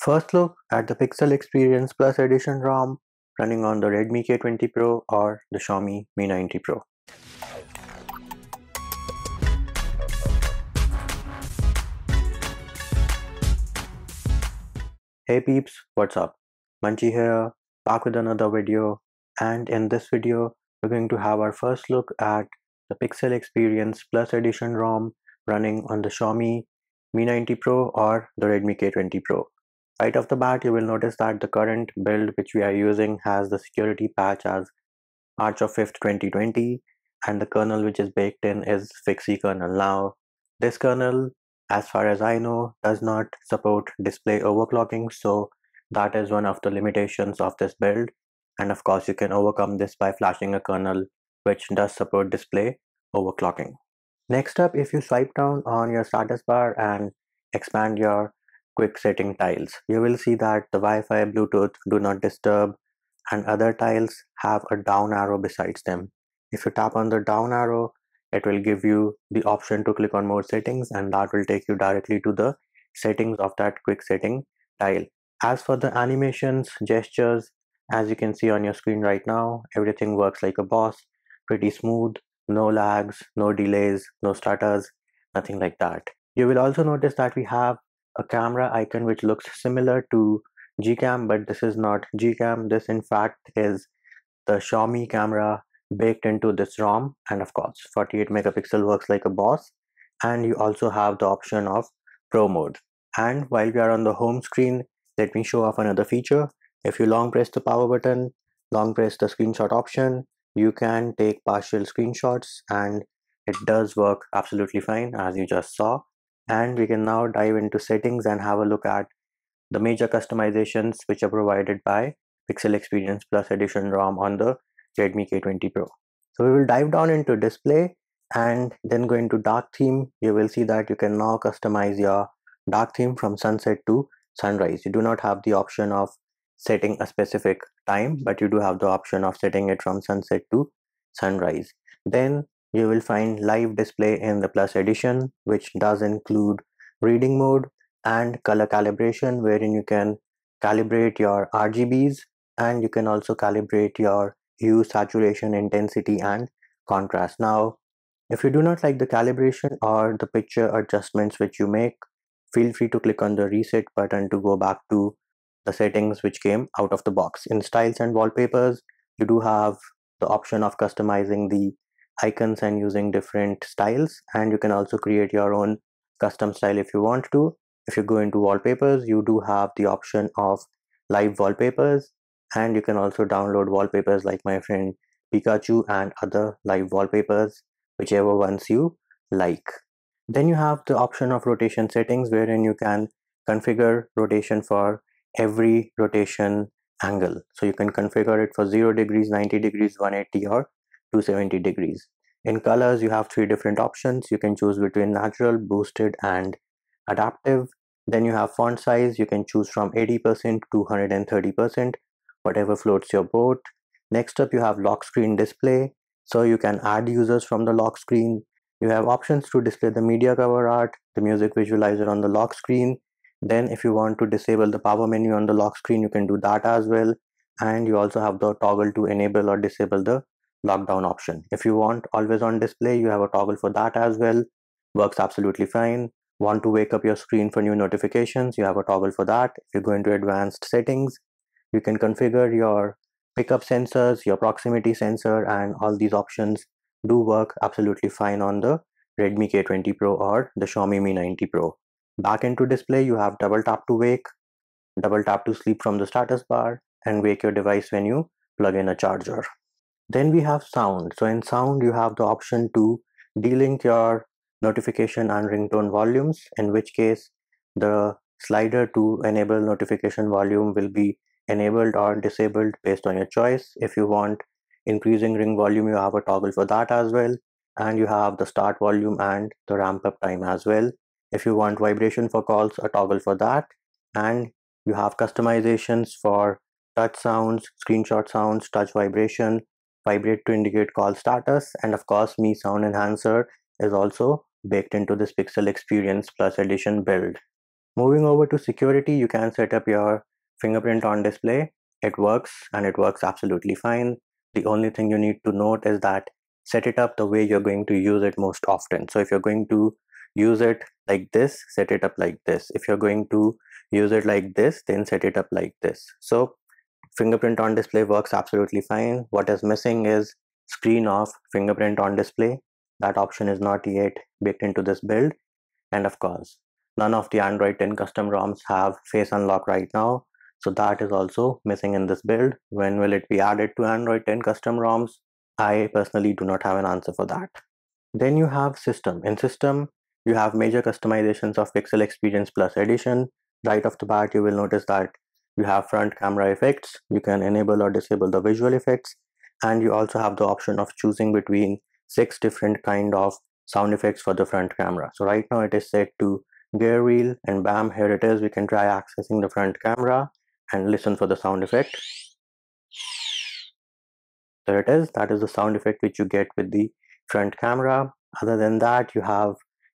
First look at the Pixel Experience Plus Edition ROM running on the Redmi K20 Pro or the Xiaomi Mi 9T Pro. Hey peeps, what's up? Munchy here, back with another video and in this video we're going to have our first look at the Pixel Experience Plus Edition ROM running on the Xiaomi Mi 9T Pro or the Redmi K20 Pro. Right off the bat, you will notice that the current build which we are using has the security patch as March of 5th, 2020 and the kernel which is baked in is Fixie kernel. Now, this kernel, as far as I know, does not support display overclocking. So that is one of the limitations of this build. And of course, you can overcome this by flashing a kernel which does support display overclocking. Next up, if you swipe down on your status bar and expand your quick setting tiles. You will see that the Wi-Fi, Bluetooth, do not disturb and other tiles have a down arrow besides them. If you tap on the down arrow, it will give you the option to click on more settings and that will take you directly to the settings of that quick setting tile. As for the animations, gestures, as you can see on your screen right now, everything works like a boss, pretty smooth, no lags, no delays, no stutters, nothing like that. You will also notice that we have a camera icon which looks similar to Gcam but this is not Gcam. This in fact is the Xiaomi camera baked into this ROM. And of course 48 megapixel works like a boss. And you also have the option of pro mode. And while we are on the home screen let me show off another feature. If you long press the power button long press the screenshot option you can take partial screenshots and it does work absolutely fine as you just saw and we can now dive into settings and have a look at the major customizations which are provided by Pixel Experience Plus Edition ROM on the Redmi K20 Pro. So we will dive down into display and then go into dark theme. You will see that you can now customize your dark theme from sunset to sunrise. You do not have the option of setting a specific time, but you do have the option of setting it from sunset to sunrise. Then you will find live display in the plus edition which does include reading mode and color calibration wherein you can calibrate your RGBs and you can also calibrate your hue saturation intensity and contrast. Now if you do not like the calibration or the picture adjustments which you make feel free to click on the reset button to go back to the settings which came out of the box. In styles and wallpapers you do have the option of customizing the icons and using different styles. And you can also create your own custom style if you want to. If you go into wallpapers you do have the option of live wallpapers. And you can also download wallpapers like my friend Pikachu and other live wallpapers whichever ones you like. Then you have the option of rotation settings wherein you can configure rotation for every rotation angle. So you can configure it for 0 degrees 90 degrees 180 or 270 degrees. In colors, you have three different options. You can choose between natural, boosted, and adaptive. Then you have font size. You can choose from 80% to 130%, whatever floats your boat. Next up, you have lock screen display. So you can add users from the lock screen. You have options to display the media cover art, the music visualizer on the lock screen. Then if you want to disable the power menu on the lock screen, you can do that as well. And you also have the toggle to enable or disable the lockdown option. If you want always on display, you have a toggle for that as well. Works absolutely fine. Want to wake up your screen for new notifications, you have a toggle for that. If you go into advanced settings, you can configure your pickup sensors, your proximity sensor, and all these options do work absolutely fine on the Redmi K20 Pro or the Xiaomi Mi 9T Pro. Back into display, you have double tap to wake, double tap to sleep from the status bar, and wake your device when you plug in a charger. Then we have sound. So in sound, you have the option to delink your notification and ringtone volumes, in which case the slider to enable notification volume will be enabled or disabled based on your choice. If you want increasing ring volume, you have a toggle for that as well. And you have the start volume and the ramp up time as well. If you want vibration for calls, a toggle for that. And you have customizations for touch sounds, screenshot sounds, touch vibration, vibrate to indicate call status and of course Mi Sound Enhancer is also baked into this Pixel Experience Plus Edition build. Moving over to security, you can set up your fingerprint on display. It works and it works absolutely fine. The only thing you need to note is that set it up the way you're going to use it most often. So if you're going to use it like this, set it up like this. If you're going to use it like this, then set it up like this. So fingerprint on display works absolutely fine. What is missing is screen off fingerprint on display. That option is not yet baked into this build. And of course, none of the Android 10 custom ROMs have face unlock right now. So that is also missing in this build. When will it be added to Android 10 custom ROMs? I personally do not have an answer for that. Then you have system. In system, you have major customizations of Pixel Experience Plus Edition. Right off the bat, you will notice that you have front camera effects. You can enable or disable the visual effects. And you also have the option of choosing between six different kind of sound effects for the front camera. So right now it is set to gear wheel and bam, here it is. We can try accessing the front camera and listen for the sound effect. There it is. That is the sound effect which you get with the front camera. Other than that, you have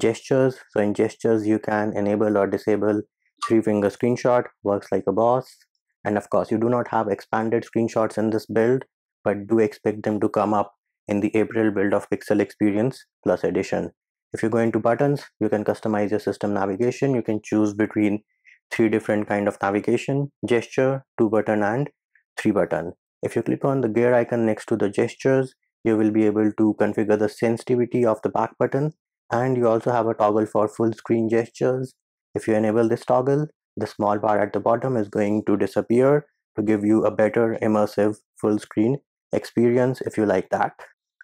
gestures. So in gestures, you can enable or disable three finger screenshot, works like a boss. And of course, you do not have expanded screenshots in this build, but do expect them to come up in the April build of Pixel Experience Plus Edition. If you go into buttons, you can customize your system navigation. You can choose between three different kind of navigation, gesture, two button and three button. If you click on the gear icon next to the gestures, you will be able to configure the sensitivity of the back button and you also have a toggle for full screen gestures. If you enable this toggle, the small bar at the bottom is going to disappear to give you a better immersive full screen experience if you like that.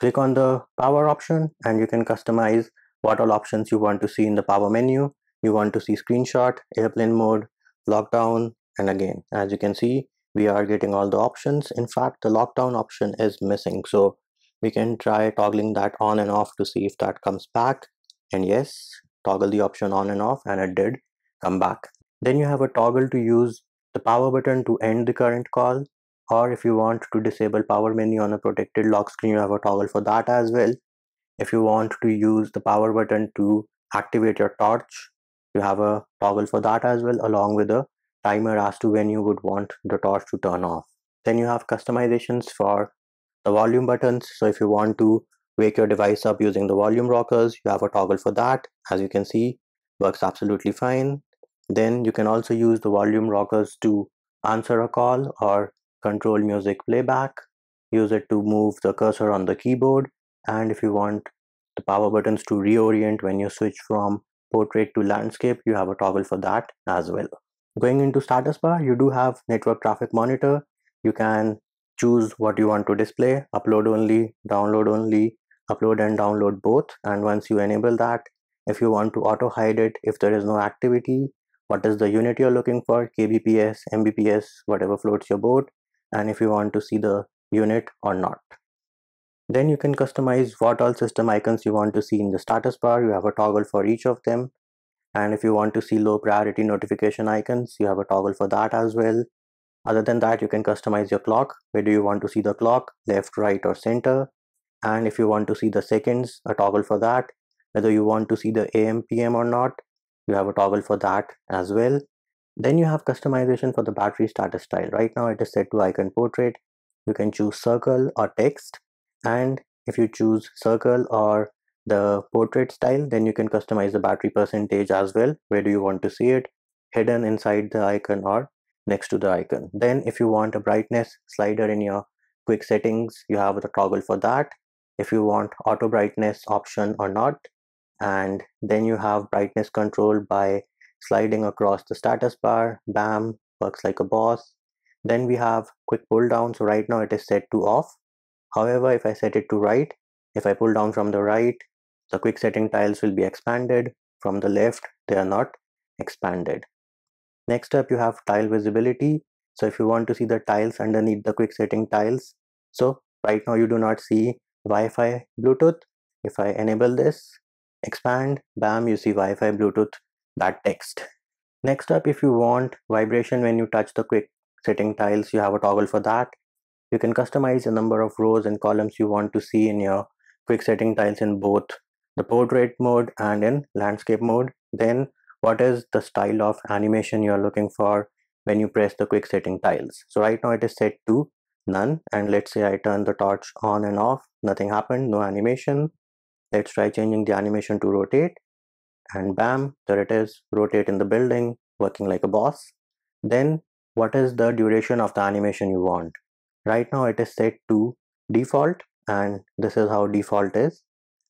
Click on the power option and you can customize what all options you want to see in the power menu. You want to see screenshot, airplane mode, lockdown, and again, as you can see, we are getting all the options. In fact, the lockdown option is missing. So we can try toggling that on and off to see if that comes back. And yes, toggle the option on and off and it did come back. Then you have a toggle to use the power button to end the current call. Or if you want to disable power menu on a protected lock screen, you have a toggle for that as well. If you want to use the power button to activate your torch, you have a toggle for that as well along with a timer as to when you would want the torch to turn off. Then you have customizations for the volume buttons. So if you want to wake your device up using the volume rockers, you have a toggle for that. As you can see, works absolutely fine. Then you can also use the volume rockers to answer a call or control music playback. Use it to move the cursor on the keyboard. And if you want the power buttons to reorient when you switch from portrait to landscape, you have a toggle for that as well. Going into status bar, you do have network traffic monitor. You can choose what you want to display, upload only, download only, upload and download both. And once you enable that, if you want to auto hide it, if there is no activity, what is the unit you're looking for, kbps, mbps, whatever floats your boat, and if you want to see the unit or not. Then you can customize what all system icons you want to see in the status bar. You have a toggle for each of them. And if you want to see low priority notification icons, you have a toggle for that as well. Other than that, you can customize your clock. Where do you want to see the clock? Left, right, or center? And if you want to see the seconds, a toggle for that. Whether you want to see the AM, PM or not, you have a toggle for that as well. Then you have customization for the battery status style. Right now it is set to icon portrait. You can choose circle or text. And if you choose circle or the portrait style, then you can customize the battery percentage as well. Where do you want to see it? Hidden inside the icon or next to the icon. Then if you want a brightness slider in your quick settings, you have the toggle for that. If you want auto brightness option or not, and then you have brightness control by sliding across the status bar, bam, works like a boss. Then we have quick pull down. So right now it is set to off. However, if I set it to right, if I pull down from the right, the quick setting tiles will be expanded. From the left, they are not expanded. Next up, you have tile visibility. So if you want to see the tiles underneath the quick setting tiles, so right now you do not see Wi-Fi Bluetooth. If I enable this, expand, bam, you see Wi-Fi Bluetooth, that text. Next up, if you want vibration when you touch the quick setting tiles, you have a toggle for that. You can customize the number of rows and columns you want to see in your quick setting tiles in both the portrait mode and in landscape mode. Then what is the style of animation you're looking for when you press the quick setting tiles. So right now it is set to none and let's say I turn the torch on and off, nothing happened, no animation. Let's try changing the animation to rotate and bam, there it is, rotate in the building, working like a boss. Then what is the duration of the animation you want? Right now it is set to default and this is how default is.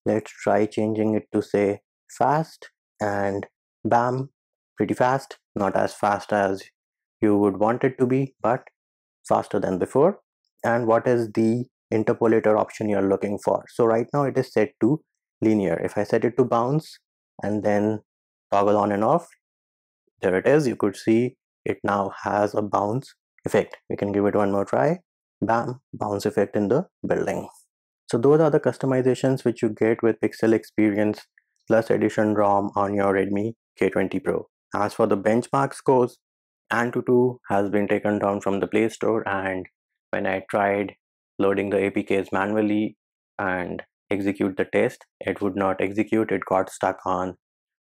Let's try changing it to say fast and bam, pretty fast, not as fast as you would want it to be, but faster than before. And what is the interpolator option you're looking for? So right now it is set to linear. If I set it to bounce and then toggle on and off, there it is. You could see it now has a bounce effect. We can give it one more try. Bam, bounce effect in the building. So those are the customizations which you get with Pixel Experience Plus Edition ROM on your Redmi K20 Pro. As for the benchmark scores, Antutu has been taken down from the Play Store and when I tried loading the APKs manually and execute the test, it would not execute, it got stuck on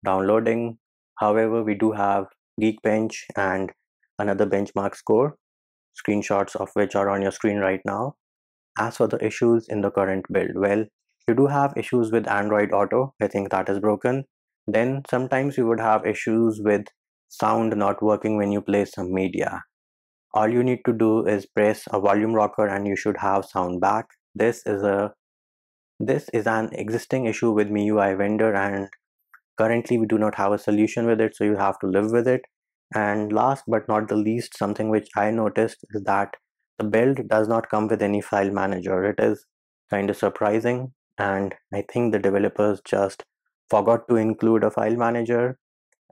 downloading. However, we do have Geekbench and another benchmark score, screenshots of which are on your screen right now. As for the issues in the current build, well, you do have issues with Android Auto. I think that is broken. Then sometimes you would have issues with sound not working when you play some media. All you need to do is press a volume rocker and you should have sound back. This is a this is an existing issue with MIUI vendor and currently we do not have a solution with it so you have to live with it. And last but not the least something which I noticed is that the build does not come with any file manager. It is kind of surprising and I think the developers just forgot to include a file manager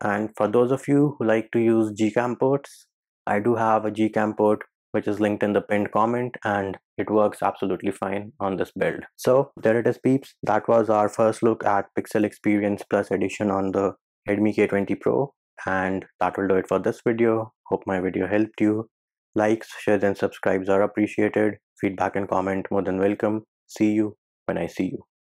and for those of you who like to use gcam ports i do have a gcam port which is linked in the pinned comment and it works absolutely fine on this build. So there it is peeps. That was our first look at pixel experience plus edition on the redmi k20 pro. And that will do it for this video. Hope my video helped you. Likes shares and subscribes are appreciated. Feedback and comment more than welcome. See you when i see you